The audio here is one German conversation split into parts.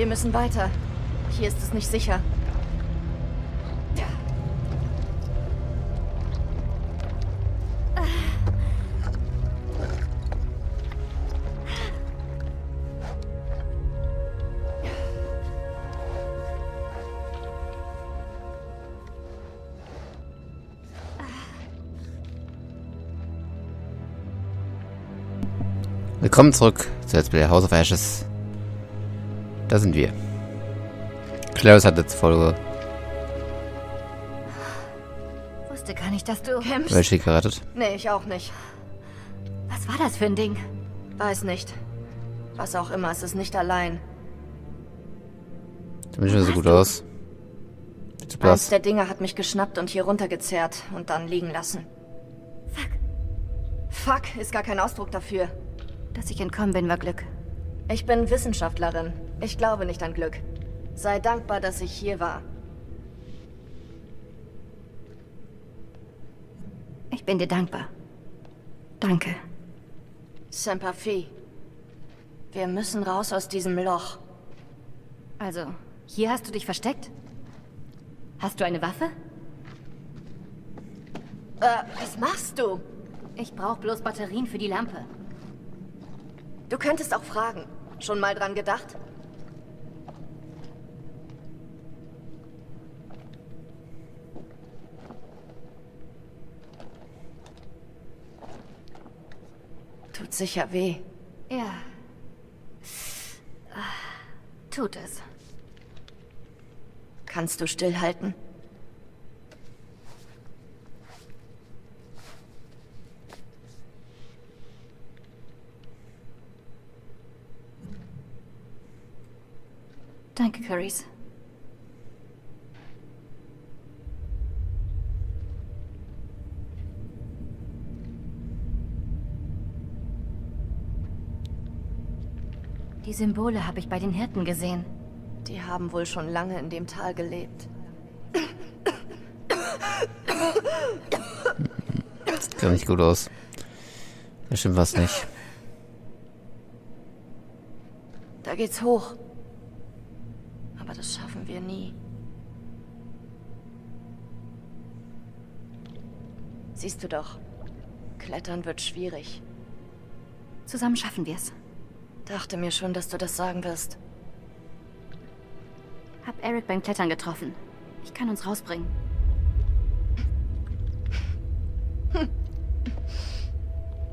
Wir müssen weiter. Hier ist es nicht sicher. Willkommen zurück zu Let's Play House of Ashes. Da sind wir. Clarice hat jetzt Folge Wusste gar nicht, dass du kämpfst. welche gerettet. Nee, ich auch nicht. Was war das für ein Ding? Weiß nicht. Was auch immer, es ist nicht allein. Sieht nicht mehr so gut aus. Viel zu Eins der Dinge hat mich geschnappt und hier runtergezerrt und dann liegen lassen. Fuck. Fuck ist gar kein Ausdruck dafür. Dass ich entkommen bin, war Glück. Ich bin Wissenschaftlerin. Ich glaube nicht an Glück. Sei dankbar, dass ich hier war. Ich bin dir dankbar. Danke. Fi. Wir müssen raus aus diesem Loch. Also, hier hast du dich versteckt? Hast du eine Waffe? Äh, was machst du? Ich brauche bloß Batterien für die Lampe. Du könntest auch fragen. Schon mal dran gedacht? Tut sicher weh. Ja. Tut es. Kannst du stillhalten? Danke, Clarice. Die Symbole habe ich bei den Hirten gesehen. Die haben wohl schon lange in dem Tal gelebt. Sieht gar nicht gut aus. Das stimmt was nicht. Da geht's hoch. Aber das schaffen wir nie. Siehst du doch, Klettern wird schwierig. Zusammen schaffen wir es. Dachte mir schon, dass du das sagen wirst. Hab Eric beim Klettern getroffen. Ich kann uns rausbringen.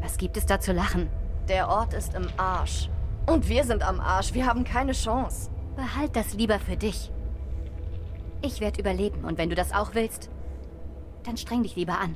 Was gibt es da zu lachen? Der Ort ist im Arsch. Und wir sind am Arsch. Wir haben keine Chance. Behalt das lieber für dich. Ich werde überleben und wenn du das auch willst, dann streng dich lieber an.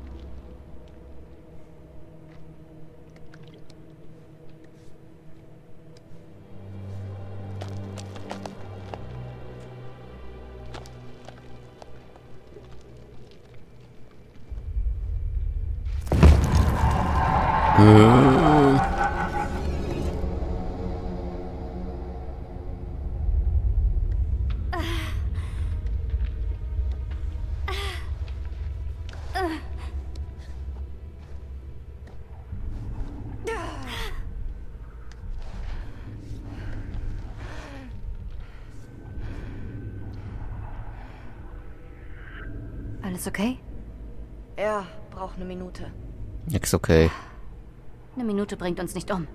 Nix okay. Eine Minute bringt uns nicht um.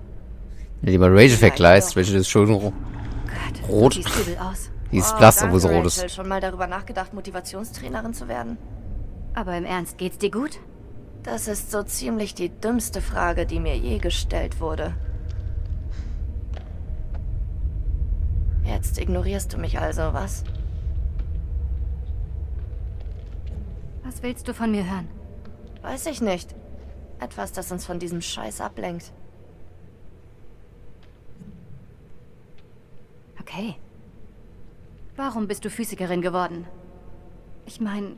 Mal Rage-Effekt leist, welche ist schon ro- Gott, Rot. übel aus. Die ist Oh, blass, obwohl sie rot Rachel. ist. Schon mal darüber nachgedacht, Motivationstrainerin zu werden? Aber im Ernst, geht's dir gut? Das ist so ziemlich die dümmste Frage, die mir je gestellt wurde. Jetzt ignorierst du mich also, was? Was willst du von mir hören? Weiß ich nicht. Etwas, das uns von diesem Scheiß ablenkt. Okay. Warum bist du Physikerin geworden? Ich meine,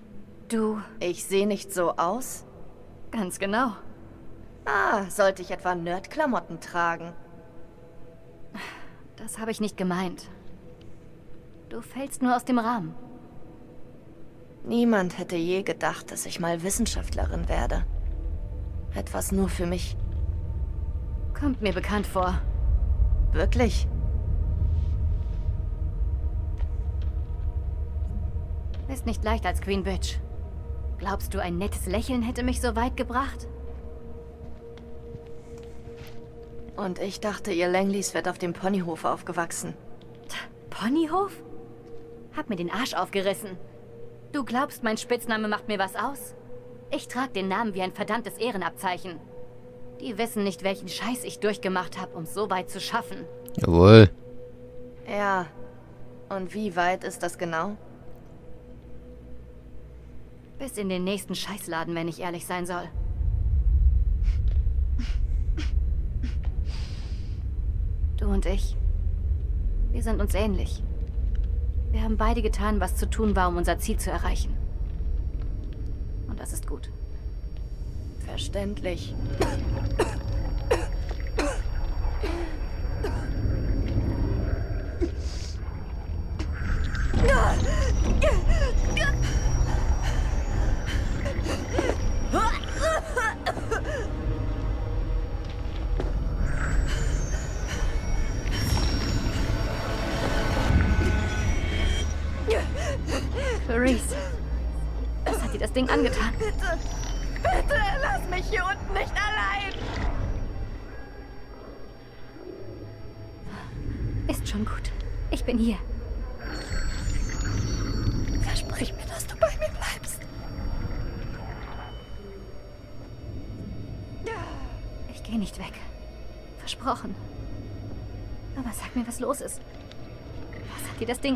du... Ich sehe nicht so aus. Ganz genau. Ah, sollte ich etwa Nerdklamotten tragen? Das habe ich nicht gemeint. Du fällst nur aus dem Rahmen. Niemand hätte je gedacht, dass ich mal Wissenschaftlerin werde. Etwas nur für mich. Kommt mir bekannt vor. Wirklich? Ist nicht leicht als Queen Bitch. Glaubst du, ein nettes Lächeln hätte mich so weit gebracht? Und ich dachte, ihr Langleys wird auf dem Ponyhof aufgewachsen. Ponyhof? Hab mir den Arsch aufgerissen. Du glaubst, mein Spitzname macht mir was aus? Ich trage den Namen wie ein verdammtes Ehrenabzeichen. Die wissen nicht, welchen Scheiß ich durchgemacht habe, um so weit zu schaffen. Jawohl. Ja. Und wie weit ist das genau? Bis in den nächsten Scheißladen, wenn ich ehrlich sein soll. Du und ich. Wir sind uns ähnlich. Wir haben beide getan, was zu tun war, um unser Ziel zu erreichen. Das ist gut. Verständlich.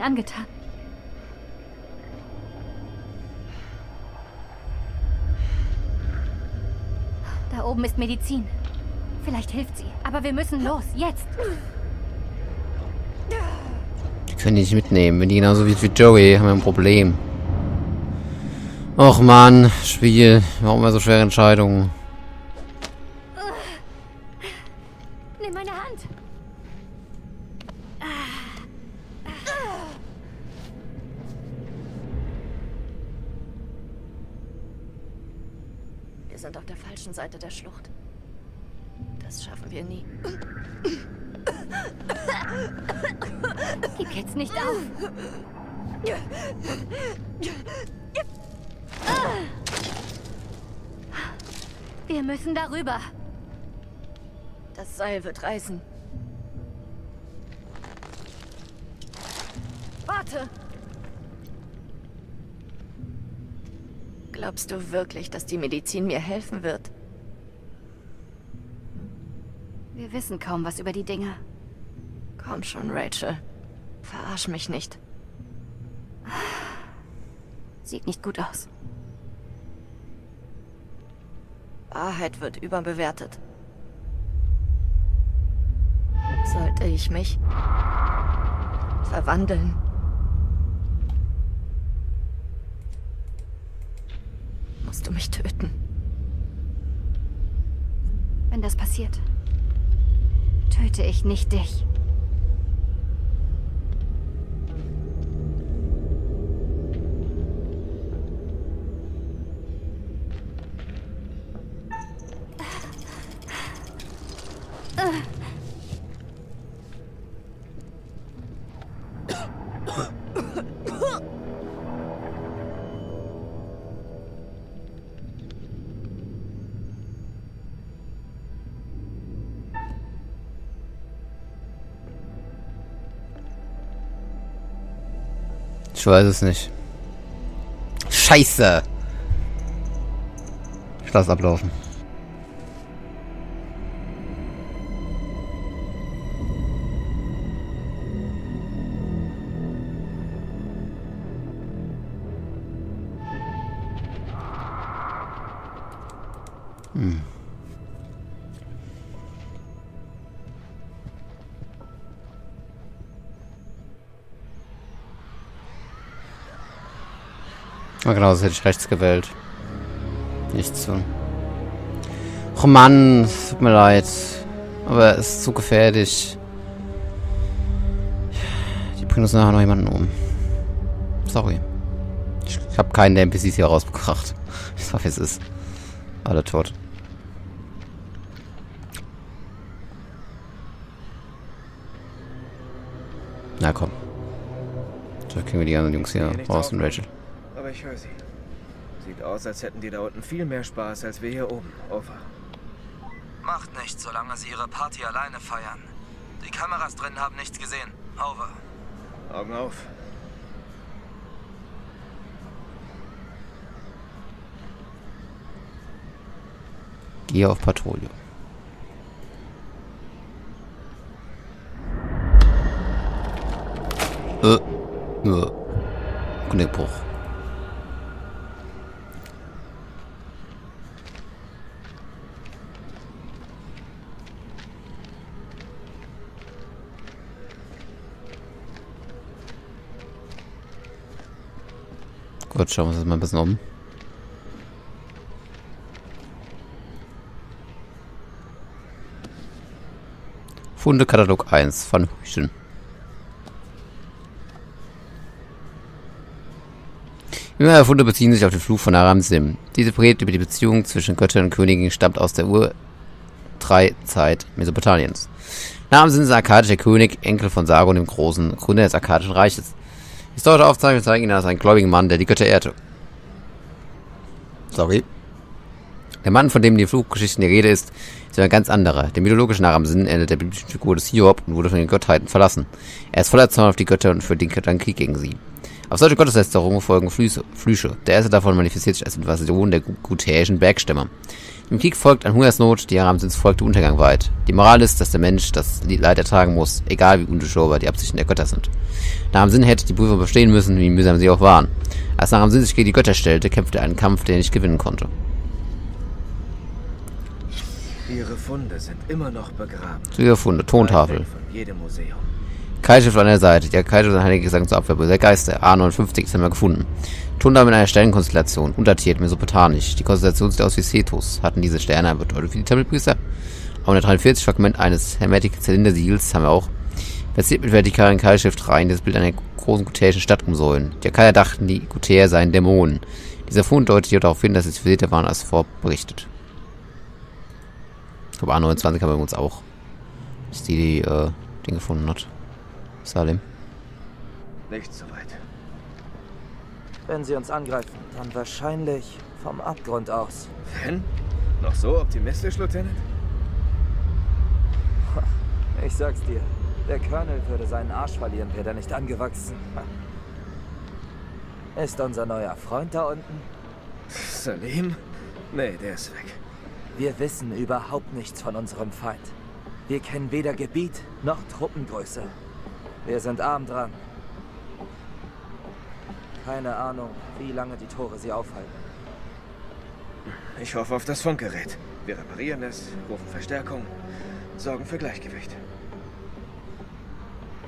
Angetan? Da oben ist Medizin. Vielleicht hilft sie. Aber wir müssen los. Jetzt. Die können die nicht mitnehmen. Wenn die genauso wie, wie Joey, haben wir ein Problem. Och man, Spiel. Warum immer so schwere Entscheidungen? Nimm meine Hand. Wir sind auf der falschen Seite der Schlucht. Das schaffen wir nie. Gib jetzt nicht auf. Wir müssen darüber. Das Seil wird reißen. Warte! Glaubst du wirklich, dass die Medizin mir helfen wird? Wir wissen kaum was über die Dinge. Komm schon, Rachel. Verarsch mich nicht. Sieht nicht gut aus. Wahrheit wird überbewertet. Sollte ich mich verwandeln? Musst du mich töten? Wenn das passiert, töte ich nicht dich. Ich weiß es nicht. Scheiße! Ich lass ablaufen. Ah, genau, das hätte ich rechts gewählt. Nichts tun. Och Mann, es tut mir leid. Aber es ist zu gefährlich. Die bringen uns nachher noch jemanden um. Sorry. Ich, ich habe keinen der NPCs hier rausgebracht. Ich sag, wie es ist. Alle tot. Na komm. Da kriegen wir die anderen Jungs hier raus und Rachel. Ich höre Sie. Sieht aus, als hätten die da unten viel mehr Spaß als wir hier oben. Over. Macht nichts, solange sie ihre Party alleine feiern. Die Kameras drin haben nichts gesehen. Over. Augen auf. Gehe auf Patrouille. Äh. Äh. Knickbruch. Gut, schauen wir uns das mal ein bisschen um. Fundekatalog 1 von Hüchen. Immer Funde beziehen sich auf den Fluch von Aram Sim. Diese Predigt über die Beziehung zwischen Göttern und Königin stammt aus der Ur-3-Zeit Mesopotamiens. Aram Sim ist ein akkadischer König, Enkel von Sargon dem Großen, Gründer des akkadischen Reiches. Historische Aufzeichnungen zeigen ihn als einen gläubigen Mann, der die Götter ehrte. Sorry. Der Mann, von dem die Fluggeschichten die Rede ist, ist ein ganz anderer. Der mythologische Naramsin ähnelt der biblischen Figur des Hiob und wurde von den Gottheiten verlassen. Er ist voller Zorn auf die Götter und führt den Göttern Krieg gegen sie. Auf solche Gotteslästerungen folgen Flüche, Flüche. Der erste davon manifestiert sich als Invasion der gutäischen Bergstämmer. Dem Krieg folgt ein Hungersnot, die Aramsins folgt der Untergang weit. Die Moral ist, dass der Mensch das Leid ertragen muss, egal wie undurchschaubar die Absichten der Götter sind. Naramsin hätte die Prüfung bestehen müssen, wie mühsam sie auch waren. Als Naramsin sich gegen die Götter stellte, kämpfte er einen Kampf, den er nicht gewinnen konnte. Ihre Funde sind immer noch begraben. Zu ihrer Funde, Tontafel. Von jedem Museum. Keilschiff an der Seite. Der Keilschiff ist ein heiliger Gesang zur Abwehr der Geister. A59 ist einmal gefunden. Tundra mit einer Sternenkonstellation, undatiert mesopotamisch. Die Konstellation sieht aus wie Cetus. Hatten diese Sterne eine Bedeutung für die Tempelpriester? Auch 143 Fragment eines Hermetic Zylinder-Siegels haben wir auch. Verziert mit vertikalen Keilschriftreihen das Bild einer großen gutäischen Stadt umsäulen. Die Akaier dachten, die Gutäer seien Dämonen. Dieser Fund deutet jedoch darauf hin, dass sie Visiter waren als vorberichtet. Ich glaube, A29 haben wir uns auch. Das ist die, die äh, den gefunden hat. Salim. Nicht so weit. Wenn sie uns angreifen, dann wahrscheinlich vom Abgrund aus. Wenn? Noch so optimistisch, Lieutenant? Ich sag's dir, der Colonel würde seinen Arsch verlieren, wäre er nicht angewachsen. Ist unser neuer Freund da unten? Salim? Nee, der ist weg. Wir wissen überhaupt nichts von unserem Feind. Wir kennen weder Gebiet noch Truppengröße. Wir sind arm dran. Keine Ahnung, wie lange die Tore sie aufhalten. Ich hoffe auf das Funkgerät. Wir reparieren es, rufen Verstärkung, sorgen für Gleichgewicht.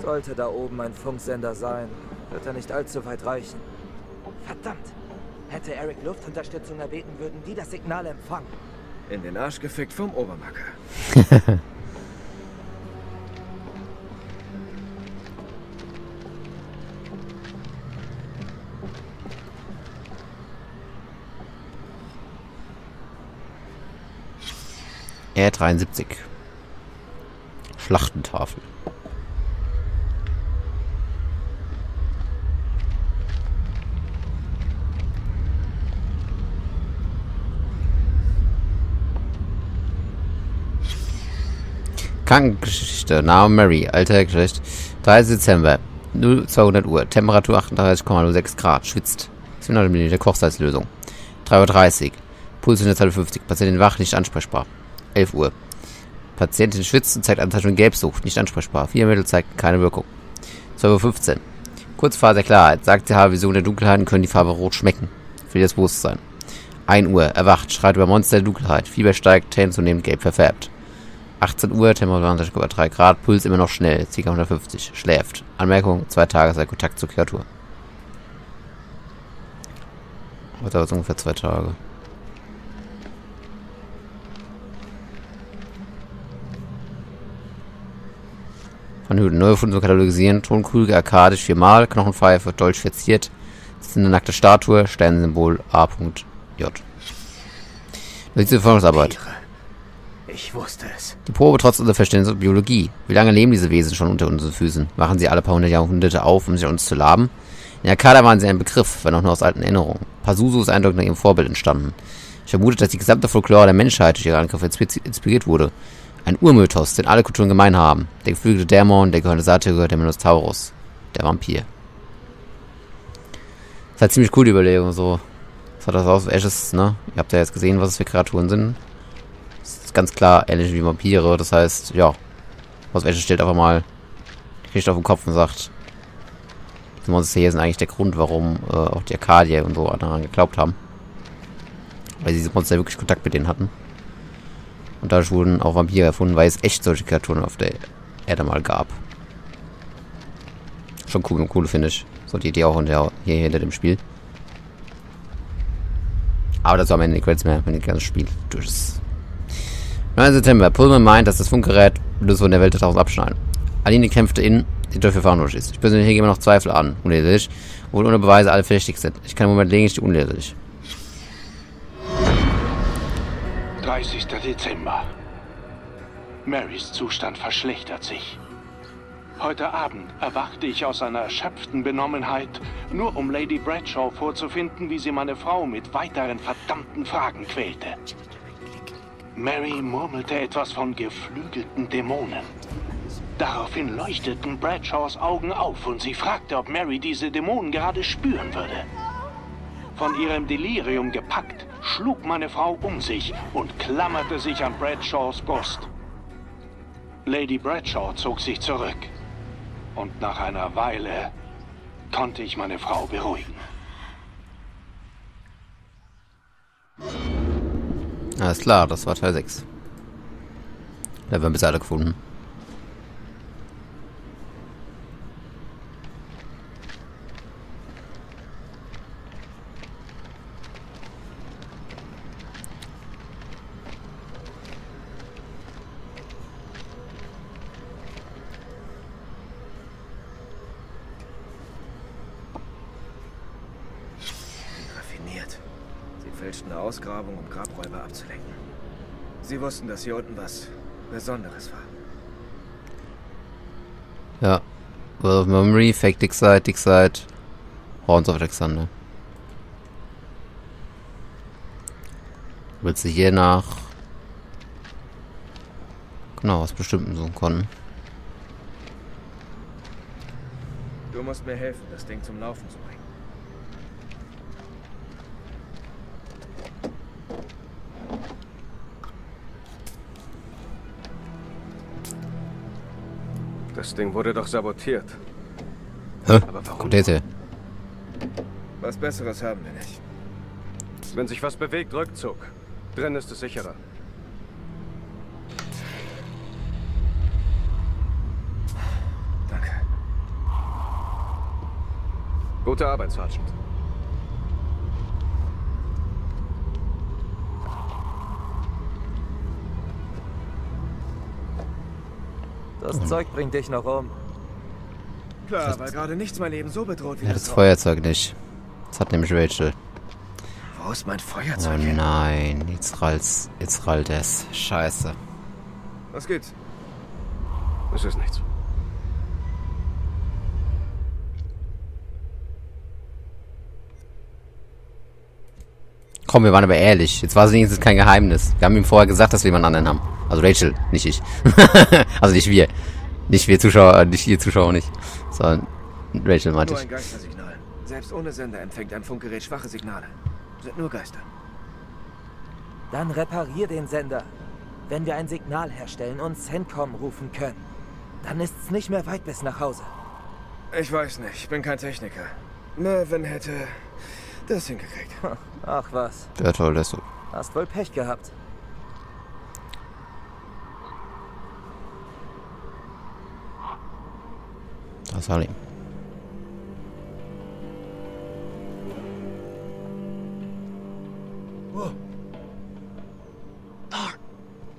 Sollte da oben ein Funksender sein, wird er nicht allzu weit reichen. Verdammt! Hätte Eric Luftunterstützung erbeten, würden die das Signal empfangen. In den Arsch gefickt vom Obermacker. R73. Schlachtentafel. Krankengeschichte. Name Mary. Alter Geschlecht. 30 Dezember. 0200 Uhr. Temperatur 38,06 Grad. Schwitzt. 700 ml Kochsalzlösung. 3.30 Uhr. Puls 150. Patientin wach, nicht ansprechbar. 11 Uhr. Patientin schwitzt und zeigt Anzeichen Gelbsucht, nicht ansprechbar. Vier Mittel zeigten keine Wirkung. 12.15 Uhr. Kurz vor der Klarheit. Sagt sie, Vision der Dunkelheit können die Farbe rot schmecken. Für das Bewusstsein. 1 Uhr. Erwacht. Schreit über Monster der Dunkelheit. Fieber steigt, Tränen zunehmend gelb verfärbt. 18 Uhr, Temperatur 20,3 Grad, Puls immer noch schnell, ca. 150. Schläft. Anmerkung, zwei Tage sei Kontakt zur Kreatur. Das dauert ungefähr zwei Tage. Von Hüten. Neue Funde zu katalogisieren. Tonkrüge, arkadisch viermal. Knochenpfeife, Dolch verziert. Das ist eine nackte Statue. Sternensymbol A.J. Diese Forschungsarbeit. Ich wusste es. Die Probe trotz unserer Verständnis und Biologie. Wie lange leben diese Wesen schon unter unseren Füßen? Machen sie alle paar hundert Jahrhunderte auf, um sich an uns zu laben? In Yakada waren sie ein Begriff, wenn auch nur aus alten Erinnerungen. Pazuzu ist eindeutig nach ihrem Vorbild entstanden. Ich vermute, dass die gesamte Folklore der Menschheit durch ihre Angriffe inspiriert wurde. Ein Urmythos, den alle Kulturen gemein haben. Der geflügelte Dämon, der gehörnte Satyr, der Minotaurus. Der Vampir. Das ist halt ziemlich cool, die Überlegung, so. Was hat das aus? Ashes, ne? Ihr habt ja jetzt gesehen, was es für Kreaturen sind. Das ist ganz klar ähnlich wie Vampire, das heißt, ja. Aus Ashes stellt einfach mal kriegt auf den Kopf und sagt, die Monster hier sind eigentlich der Grund, warum äh, auch die Arkadier und so daran geglaubt haben. Weil diese Monster wirklich Kontakt mit denen hatten. Und dadurch wurden auch Vampire erfunden, weil es echt solche Kreaturen auf der Erde mal gab. Schon cool, cool finde ich. So die Idee auch hinter, hier hinter dem Spiel. Aber das war am Ende die Credits mehr, wenn das ganze Spiel durch ist. 9. September. Pullman meint, dass das Funkgerät bloß von der Welt der 1000 abschneiden. Aline kämpfte in, die dafür verantwortlich ist. Ich persönlich hege immer noch Zweifel an. Unleserlich. Obwohl ohne Beweise alle verdächtig sind. Ich kann im Moment lediglich unleserlich. 30. Dezember. Marys Zustand verschlechtert sich. Heute Abend erwachte ich aus einer erschöpften Benommenheit, nur um Lady Bradshaw vorzufinden, wie sie meine Frau mit weiteren verdammten Fragen quälte. Mary murmelte etwas von geflügelten Dämonen. Daraufhin leuchteten Bradshaws Augen auf und sie fragte, ob Mary diese Dämonen gerade spüren würde. Von ihrem Delirium gepackt, schlug meine Frau um sich und klammerte sich an Bradshaws Brust. Lady Bradshaw zog sich zurück. Und nach einer Weile konnte ich meine Frau beruhigen. Alles klar, das war Teil 6. Da haben wir bis alle gefunden. Raffiniert. Sie fälschten eine Ausgrabung, um Grabräuber abzulenken. Sie wussten, dass hier unten was Besonderes war. Ja. World of Memory, Fake Dick Side, Dick Side, Horns of Alexander. Willst du hier nach... Genau, was Bestimmten suchen konnten. Du musst mir helfen, das Ding zum Laufen zu bringen. Das Ding wurde doch sabotiert. Hä? Aber warum? Jetzt her? Was Besseres haben wir nicht. Wenn sich was bewegt, Rückzug. Drin ist es sicherer. Danke. Gute Arbeit, Sergeant. Das Zeug bringt dich noch um. Klar, weil gerade nichts mein Leben so bedroht wie Ja, das das. Feuerzeug nicht. Das hat nämlich Rachel. Wo ist mein Oh Feuerzeug hin? nein, jetzt rallt's. Jetzt rallt es. Scheiße. Was geht's? Es ist nichts. Komm, wir waren aber ehrlich. Jetzt war es wenigstens kein Geheimnis. Wir haben ihm vorher gesagt, dass wir jemand anderen haben. Also Rachel, nicht ich. also nicht wir. Nicht wir Zuschauer, äh, nicht ihr Zuschauer nicht. Sondern Rachel meinte ich. Selbst ohne Sender empfängt ein Funkgerät schwache Signale. Sind nur Geister. Dann reparier den Sender. Wenn wir ein Signal herstellen und CENTCOM rufen können, dann ist's nicht mehr weit bis nach Hause. Ich weiß nicht, ich bin kein Techniker. Mervyn hätte das hingekriegt. Ach was. Ja toll, das so. Hast wohl Pech gehabt. Das oh. Salim. Oh.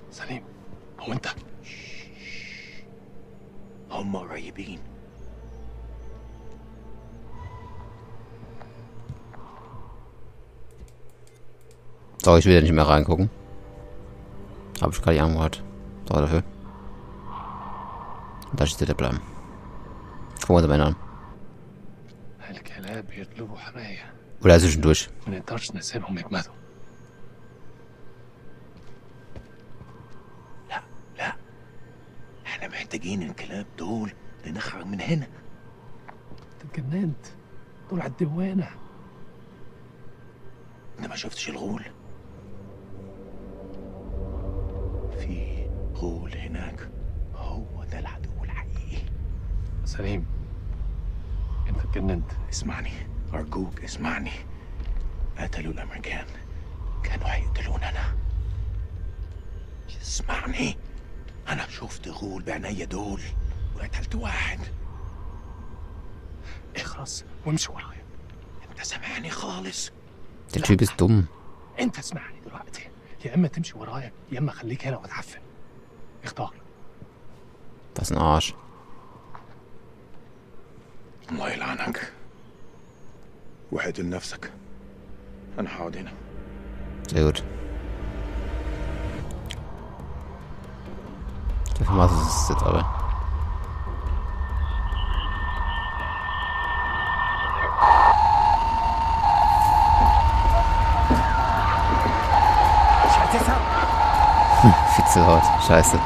Salim, Momenta. Shh. How more are you being? So, ich will ja nicht mehr reingucken. Habe ich gerade die angehört. So, dafür. Und da steht der bleiben. Gucken wir uns am Ende an. الكلام بيطلبوا حماية Oder zwischendurch. ما نقدرش نسيبهم يجمدوا لا لا احنا محتاجين الكلاب دول لنخرج من هنا انت اتجننت دول على الدوانة انت ما شفتش الغول غول هناك هو ده العدو الحقيقي. سليم. انت اتجننت اسمعني أرجوك اسمعني. قتلوا الأمريكان. كانوا هيقتلوننا. أنا اسمعني. أنا شفت غول بعينيا دول وقتلت واحد. اخرس وامشي ورايا. انت سامعني خالص؟ ist dumm. انت اسمعني دلوقتي. يا إما تمشي ورايا يا إما خليك هنا وتعفن. اختار Was ein Arsch. الله يلعنك وحد لنفسك انا هقعد هنا Sehr gut. Dafür machst du es jetzt aber. Fitzelhaut. Scheiße.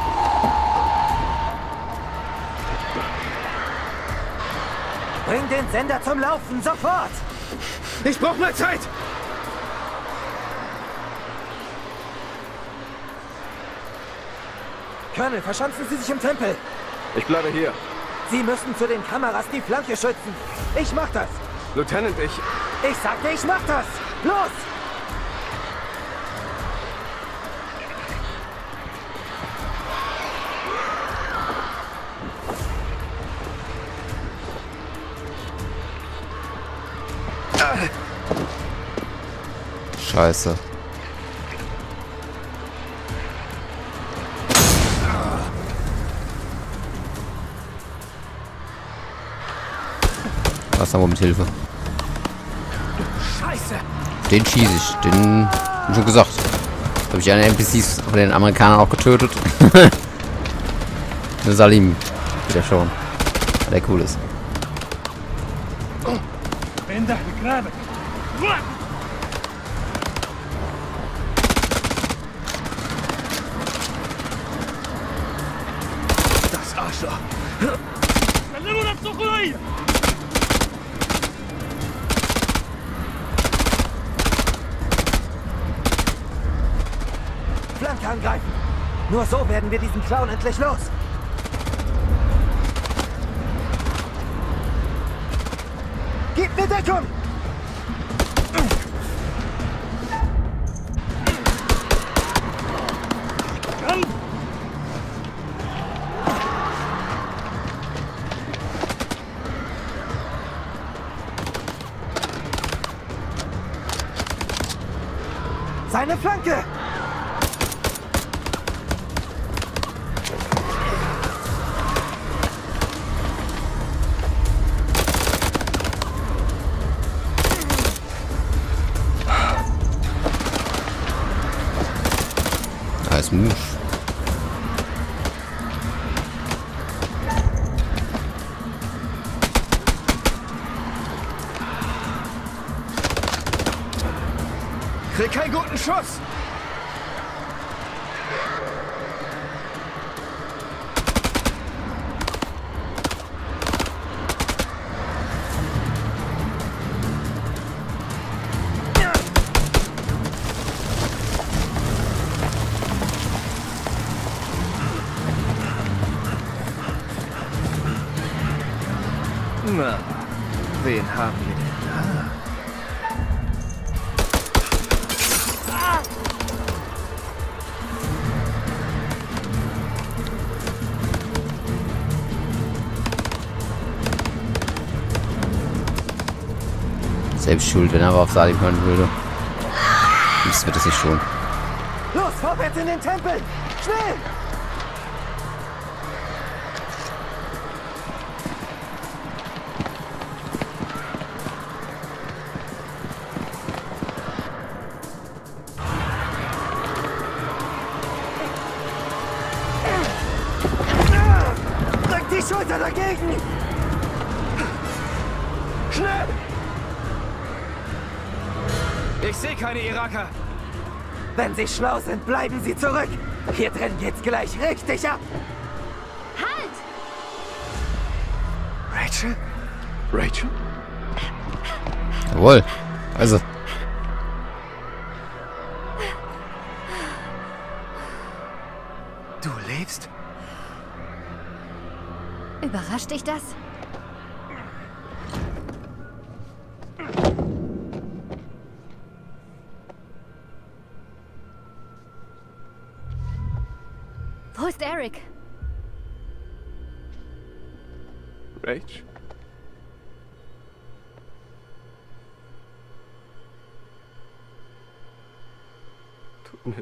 Bring den Sender zum Laufen, sofort! Ich brauche mehr Zeit! Colonel, verschanzen Sie sich im Tempel! Ich bleibe hier. Sie müssen zu den Kameras die Flanke schützen! Ich mach das! Lieutenant, ich... Ich sagte, ich mach das! Los! Scheiße. Was haben wir mit Hilfe? Scheiße! Den schieße ich. Den ich schon gesagt. Habe ich eine NPCs von den Amerikanern auch getötet. Nur Salim. Wieder schon. Der cool ist. Werden wir diesen Clown endlich los! Gib mir Deckung! Seine Flanke! Selbst schuld, wenn er auf Salim hören würde. Das wird es nicht schon. Los, vorwärts in den Tempel! Schnell! Schulter dagegen! Sehe keine Iraker. Wenn sie schlau sind, bleiben sie zurück. Hier drin geht's gleich richtig ab. Halt! Rachel? Rachel? Jawohl. Also.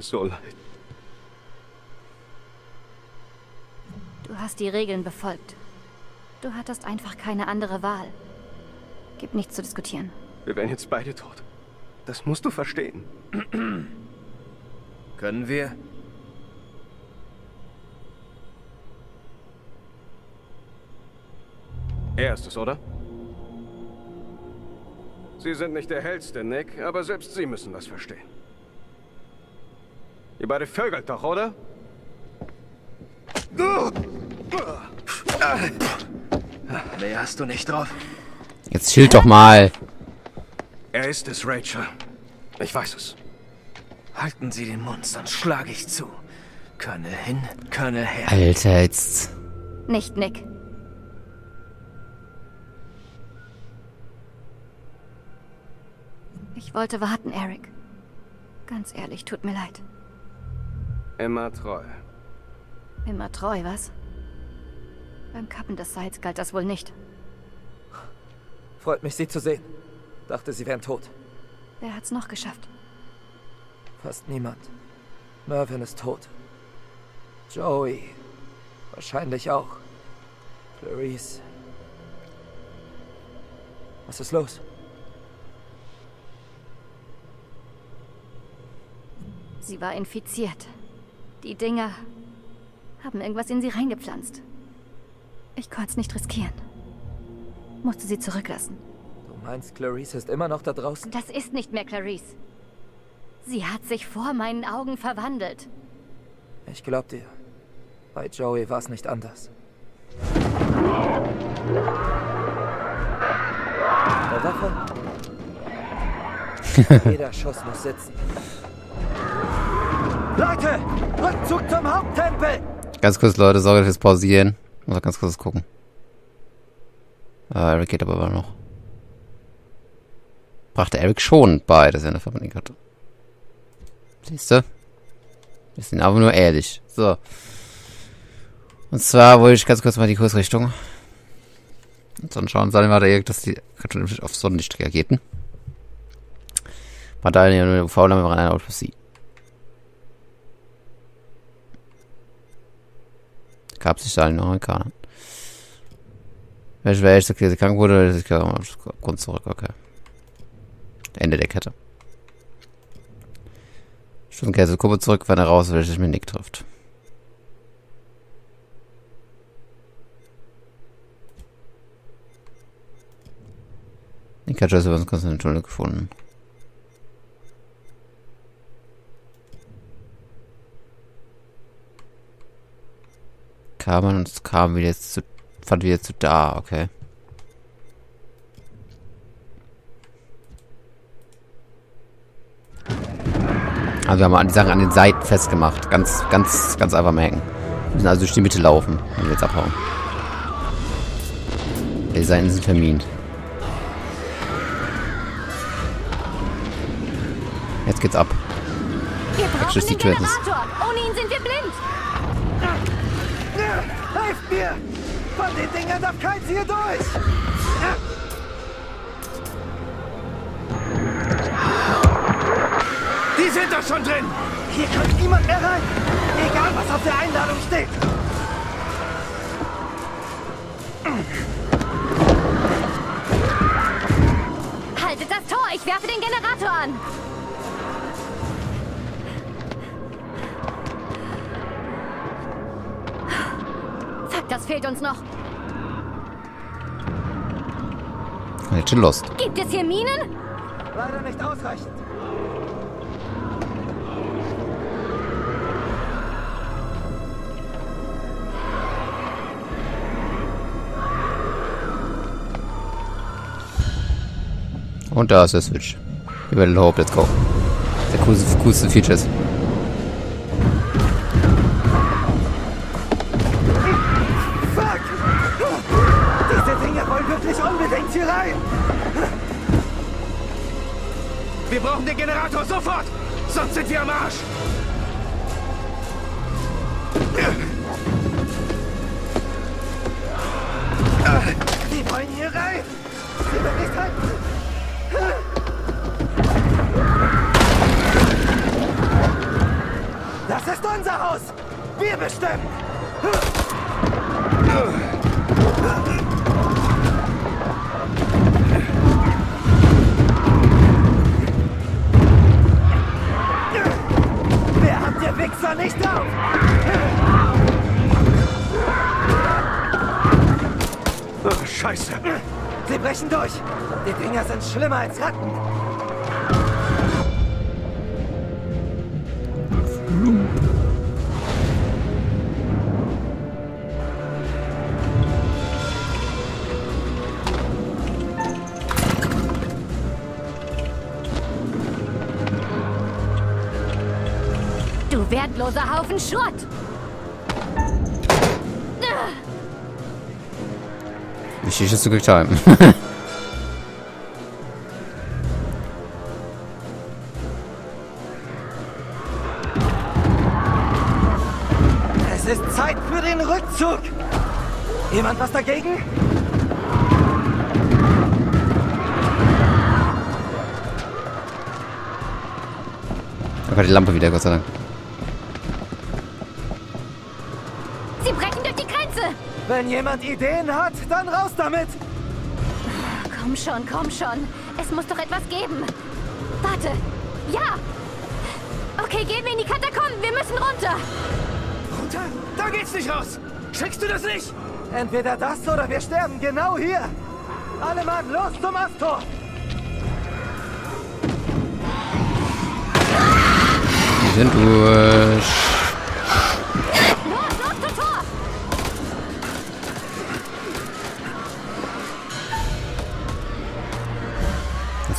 So leid. Du hast die Regeln befolgt. Du hattest einfach keine andere Wahl. Gibt nichts zu diskutieren. Wir wären jetzt beide tot. Das musst du verstehen. Können wir? Er ist es, oder? Sie sind nicht der Hellste, Nick, aber selbst Sie müssen das verstehen. Ihr beide vögelt doch, oder? Mehr hast du nicht drauf. Jetzt schild doch mal. Er ist es, Rachel. Ich weiß es. Halten Sie den Mund, sonst schlage ich zu. Körner hin, Körner her. Alter, jetzt. Nicht Nick. Ich wollte warten, Eric. Ganz ehrlich, tut mir leid. Immer treu. Immer treu, was? Beim Kappen des Seils galt das wohl nicht. Freut mich, Sie zu sehen. Dachte, Sie wären tot. Wer hat's noch geschafft? Fast niemand. Mervyn ist tot. Joey. Wahrscheinlich auch. Clarice. Was ist los? Sie war infiziert. Die Dinger haben irgendwas in sie reingepflanzt. Ich konnte es nicht riskieren. Musste sie zurücklassen. Du meinst, Clarice ist immer noch da draußen? Das ist nicht mehr Clarice. Sie hat sich vor meinen Augen verwandelt. Ich glaub dir. Bei Joey war es nicht anders. Eine Waffe? Jeder Schuss muss sitzen. Leute! Rückzug zum Haupttempel! Ganz kurz, Leute, sorge fürs Pausieren. Muss noch ganz kurz gucken. Ah, Eric geht aber immer noch. Brachte Eric schon bei, dass er eine Verbindung hatte. Siehst du? Wir sind aber nur ehrlich. So. Und zwar wollte ich ganz kurz mal die Kursrichtung. Und dann schauen sollen wir da, dass die auf Sonnenlicht reagierten. War da ja nur UV-Lampe eine plus sie. Gab sich da einen Amerikaner. Welche wäre echt, okay, sie krank wurde, ich kam Grund zurück, okay. Ende der Kette. Stundenkäse Kuppe zurück, wenn er raus, welches mir Nick trifft. Nick hat Jesse den Tunnel gefunden. Kam man und es kam wieder zu, fand wieder zu da, okay. Also wir haben die Sachen an den Seiten festgemacht. Ganz, ganz, ganz einfach merken. Wir müssen also durch die Mitte laufen, wenn wir jetzt abhauen. Die Seiten sind vermint. Jetzt geht's ab. Wir brauchen den Generator. Ohne ihn sind wir blind. Helft mir! Von den Dingern darf keins hier durch! Die sind doch schon drin! Hier kommt niemand mehr rein! Egal, was auf der Einladung steht! Haltet das Tor. Ich werfe den Generator an. fehlt uns noch. Jetzt schon lost. Gibt es hier Minen? Leider nicht ausreichend. Und da ist der Switch. Über den Hope, let's go. Der coolste, coolste Features. Wir bestimmen! Wer habt ihr Wichser nicht auf? Oh, Scheiße! Sie brechen durch! Die Dinger sind schlimmer als Ratten! Du wertloser Haufen Schrott! Wichtig ist zu quick time. Es ist Zeit für den Rückzug! Jemand was dagegen? Da kommt die Lampe wieder, Gott sei Dank. Wenn jemand Ideen hat, dann raus damit! Komm schon, komm schon. Es muss doch etwas geben. Warte. Ja. Okay, gehen wir in die Katakomben. Wir müssen runter. Runter? Da geht's nicht raus! Checkst du das nicht? Entweder das oder wir sterben genau hier! Alle Mann, los zum Asttor! Wir sind durch.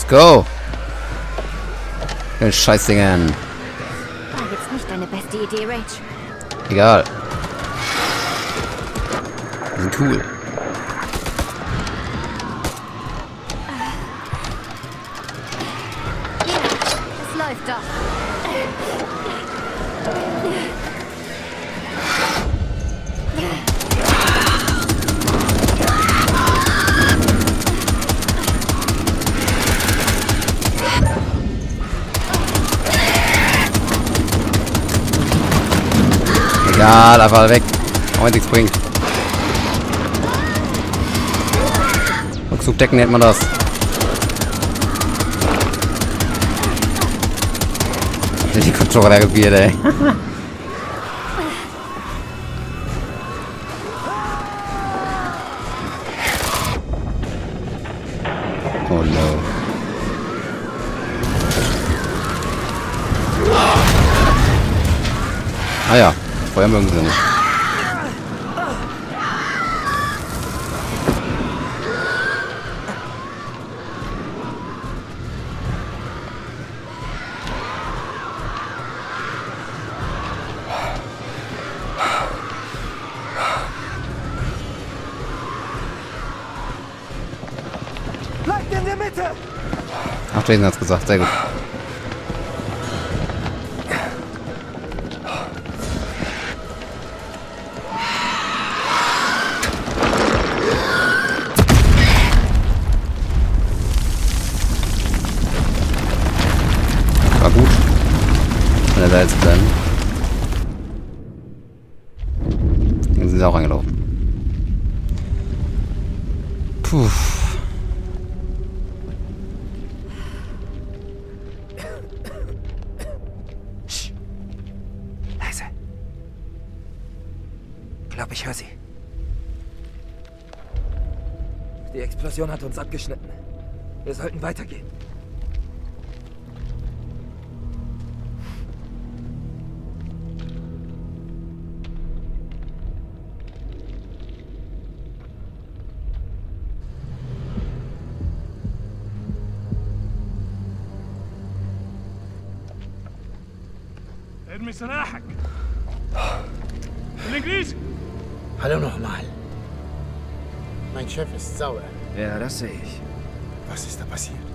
Go. Den Scheißdingern. War jetzt nicht deine beste Idee, Rach. Egal. Die sind cool. Egal, einfach weg. Auch wenn nichts bringt. Rückzug decken nennt man das. Die Controller gebiert, ey. Feuer mögen sie nicht. Bleibt in der Mitte! Ach, Jason hat's gesagt, sehr gut. ارمي سلاحك بالانجليزي Hallo nochmal. Mein Chef ist sauer. Ja, das sehe ich. Was ist da passiert?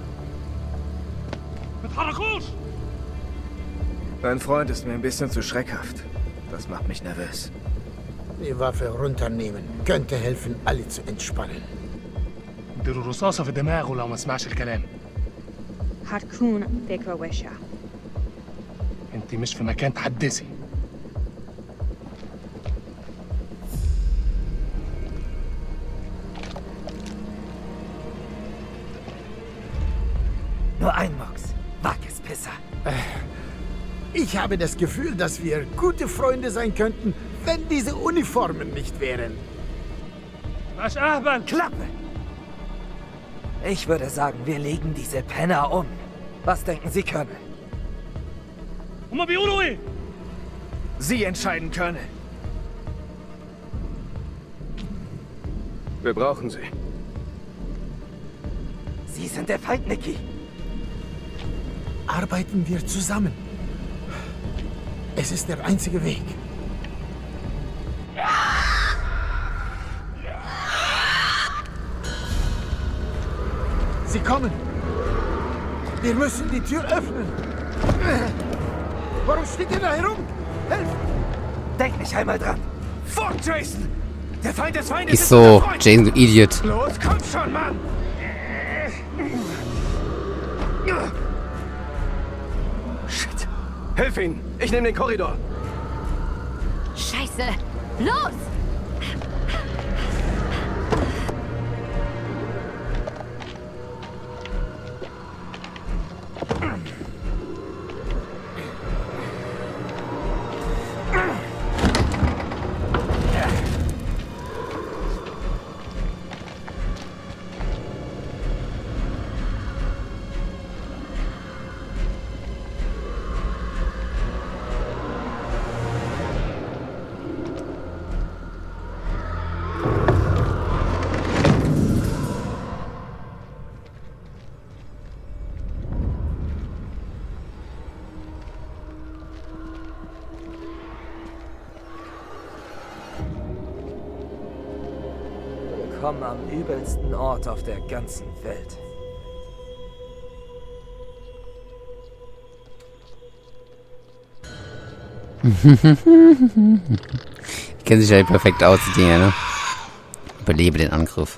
ما تحركوش Mein Freund ist mir ein bisschen zu schreckhaft. Das macht mich nervös. Die Waffe runternehmen. Könnte helfen, alle zu entspannen. اديله رصاصة في دماغه لو ما سمعش الكلام هتكون فكرة وحشة انت مش في مكان تحدثي Nur ein Mox. Wag es, Pisser. Ich habe das Gefühl, dass wir gute Freunde sein könnten, wenn diese Uniformen nicht wären. مش اهبل Klappe! Ich würde sagen, wir legen diese Penner um. Was denken Sie, Colonel? Sie entscheiden, Colonel. Wir brauchen Sie. Sie sind der Feind, Nicky. Arbeiten wir zusammen. Es ist der einzige Weg. Sie kommen. Wir müssen die Tür öffnen. Warum steht ihr da herum? Helft! Denk nicht einmal dran. Fort, Jason! Der Feind des Feindes Ist so. Jason, du Idiot. Los, komm schon, Mann! Shit. Hilf ihnen! Ich nehme den Korridor. Scheiße! Los! Übelsten Ort auf der ganzen Welt. Kennen sich ja perfekt aus, die Dinger, ne? Überlebe den Angriff.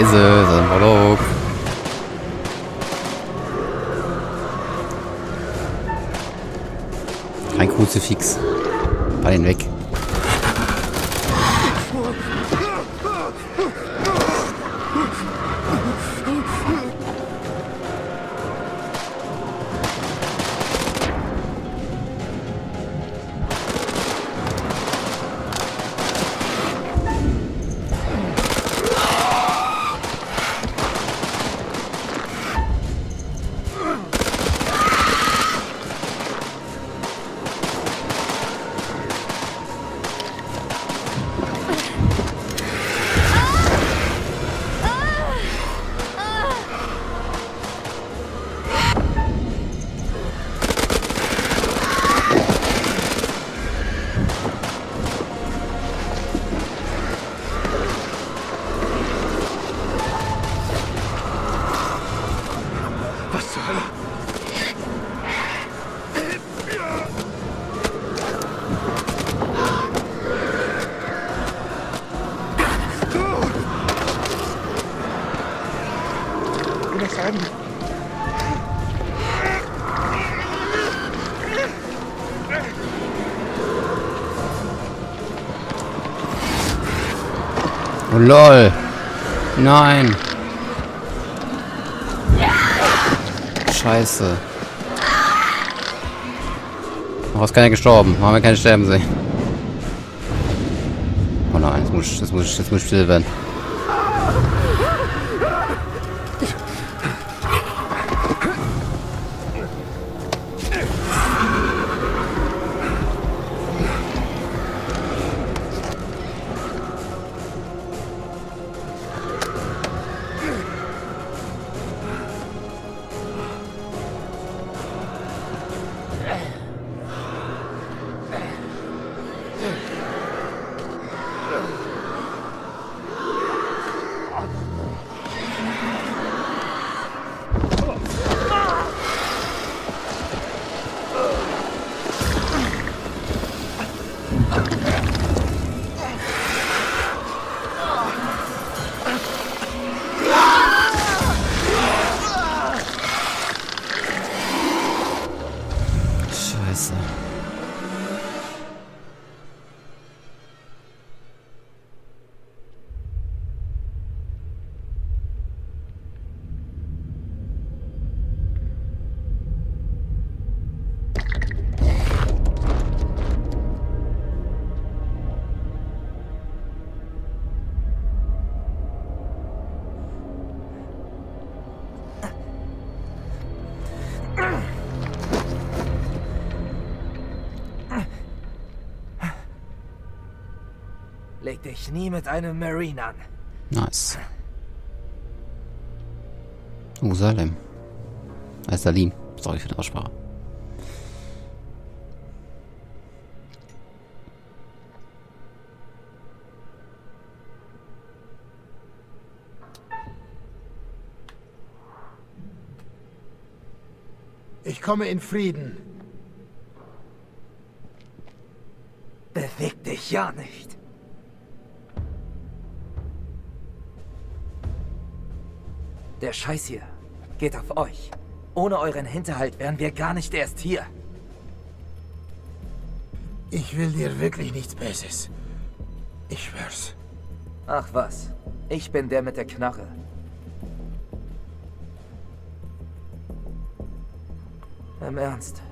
Ist er, so ein Kruzifix. Ball ihn weg. Lol. Nein. Scheiße. Oh, ist keiner gestorben. Haben wir keine sterben sehen. Oh nein, jetzt muss, jetzt muss, jetzt muss still werden. Leg dich nie mit einem Marine an. Nice. Oh, Salem. Ah, Salim. Sorry für die Aussprache. Ich komme in Frieden. Beweg dich ja nicht. Der Scheiß hier geht auf euch. Ohne euren Hinterhalt wären wir gar nicht erst hier. Ich will dir wirklich nichts Böses. Ich schwör's. Ach was, ich bin der mit der Knarre. Im Ernst.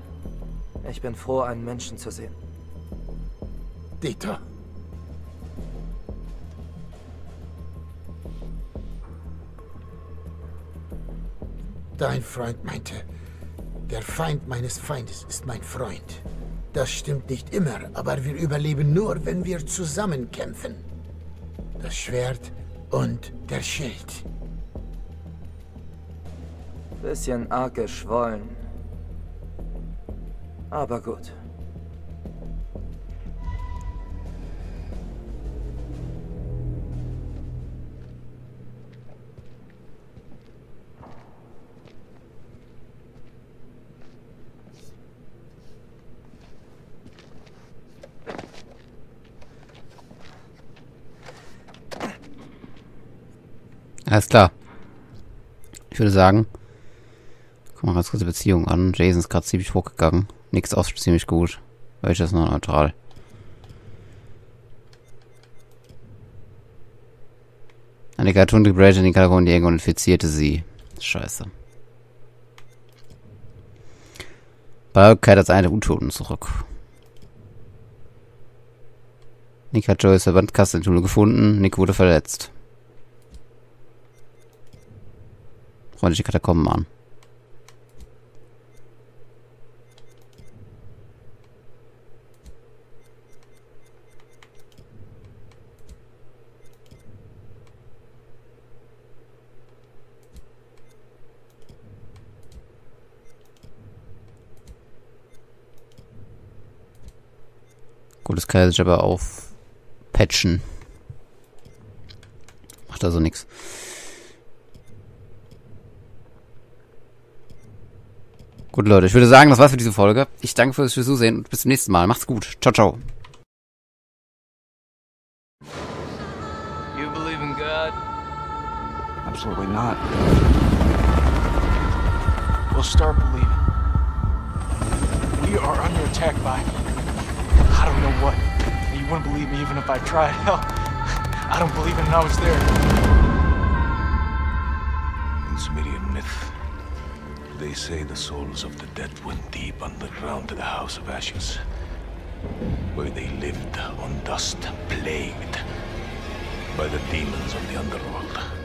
Ich bin froh, einen Menschen zu sehen. Dieter. Dein Freund meinte, der Feind meines Feindes ist mein Freund. Das stimmt nicht immer, aber wir überleben nur, wenn wir zusammen kämpfen. Das Schwert und der Schild. Bisschen arg geschwollen. Aber gut. Alles klar. Ich würde sagen, guck mal ganz kurz die Beziehung an. Jason ist gerade ziemlich hochgegangen. Nix aus ziemlich gut. Welches noch neutral? Eine Cartoon gebräte in die Kalagon die Enge und infizierte sie. Scheiße. Barb kehrt als eine der Untoten zurück. Nick hat Joyce Verbandkasse in Tunnel gefunden. Nick wurde verletzt. Freundliche Katakomben an. Gut, das kann er sich aber aufpatchen. Macht also nichts. Gut, Leute, ich würde sagen, das war's für diese Folge. Ich danke fürs Zusehen und bis zum nächsten Mal. Macht's gut. Ciao, ciao. You believe in God? Absolutely not. Well, start believing. We are under attack by I don't know what. You wouldn't believe me even if I tried. Hell, I don't believe it and I was there. In Sumerian myth, they say the souls of the dead went deep underground to the House of Ashes, where they lived on dust, plagued by the demons of the underworld.